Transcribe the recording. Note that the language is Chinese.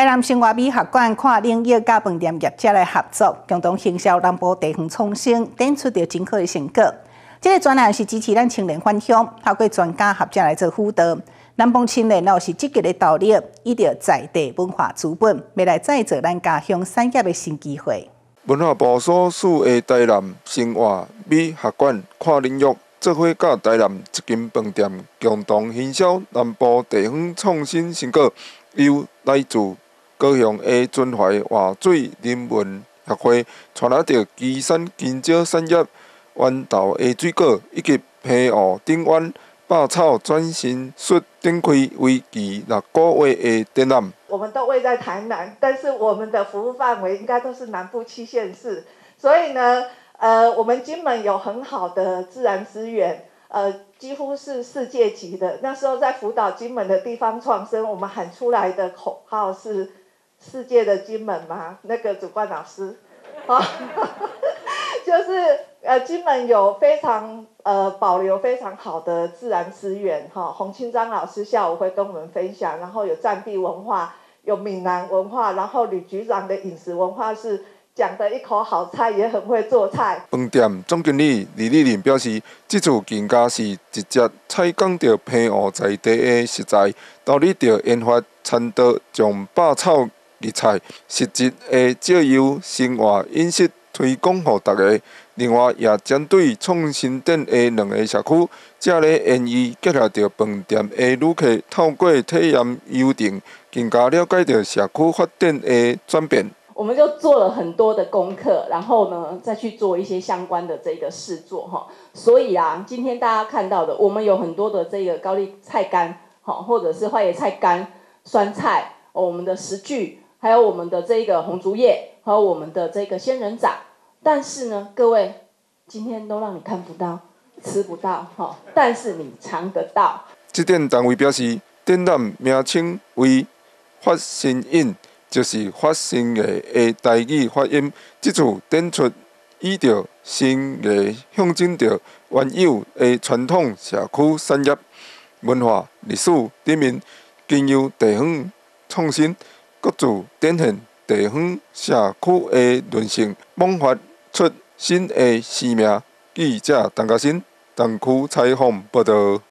台南生活美学馆跨领域甲饭店业者来合作，共同行销南部地方创新，展出着真好的成果。这个专栏是支持咱青年返乡，透过专家合作来做辅导。南方青年若是积极的导力，伊着在地文化资本，未来再做咱家乡产业的新机会。文化部所属的台南生活美学馆跨领域。做伙甲台南一间饭店共同行销南部地方创新成果，由来自高雄的尊怀活水人文协会传来着基山金蕉产业豌豆的水果，以及平湖顶湾百草转型术展开为期六个月的展览。我们都位在台南，但是我们的服务范围应该都是南部七县市，所以呢。呃，我们金门有很好的自然资源，呃，几乎是世界级的。那时候在辅导金门的地方创生，我们喊出来的口号是“世界的金门”吗？那个主管老师，啊，就是呃，金门有非常呃保留非常好的自然资源，哈。洪清章老师下午会跟我们分享，然后有战地文化，有闽南文化，然后吕局长的饮食文化是。讲的一口好菜，也很会做菜。饭店总经理李丽玲表示，这次更加是直接采讲着平湖在地的食材，导入着研发餐桌，将百草绿菜实质的照由生活饮食推广给大家。另外，也针对创新店的两个社区，这个愿意结合着饭店的旅客，透过体验游程，更加了解着社区发展的转变。我们就做了很多的功课，然后呢，再去做一些相关的这个试做哈。所以啊，今天大家看到的，我们有很多的这个高丽菜干，好，或者是花椰菜干、酸菜，我们的食具，还有我们的这个红竹叶，还有我们的这个仙人掌。但是呢，各位今天都让你看不到、吃不到哈，但是你尝得到。这点单位表示，展览名称为“发新印”。就是发新的的台语发音，这次展出以着新的象征着原有的传统社区产业、文化、历史、人民，经由地方创新，各自展现地方社区的韧性，迸发出新的生命。记者陈家新，东区采访报道。